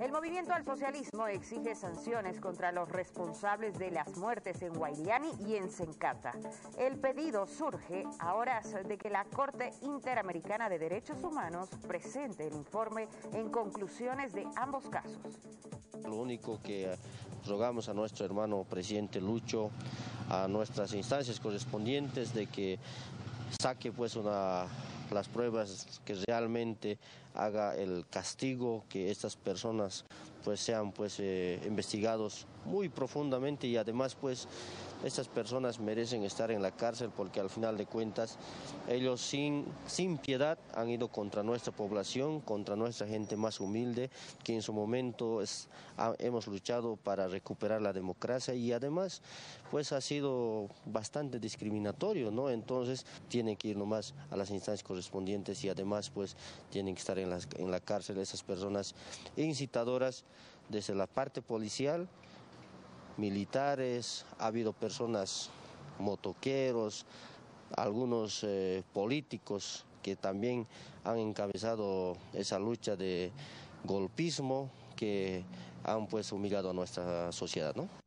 El movimiento al socialismo exige sanciones contra los responsables de las muertes en Guayani y en Sencata. El pedido surge a horas de que la Corte Interamericana de Derechos Humanos presente el informe en conclusiones de ambos casos. Lo único que rogamos a nuestro hermano presidente Lucho, a nuestras instancias correspondientes de que saque pues una las pruebas, que realmente haga el castigo, que estas personas pues sean pues eh, investigados muy profundamente y además pues estas personas merecen estar en la cárcel porque al final de cuentas ellos sin, sin piedad han ido contra nuestra población, contra nuestra gente más humilde, que en su momento es, hemos luchado para recuperar la democracia y además pues ha sido bastante discriminatorio, ¿no? Entonces tienen que ir nomás a las instancias correspondientes y además pues tienen que estar en la, en la cárcel esas personas incitadoras desde la parte policial militares, ha habido personas motoqueros, algunos eh, políticos que también han encabezado esa lucha de golpismo que han pues humillado a nuestra sociedad, ¿no?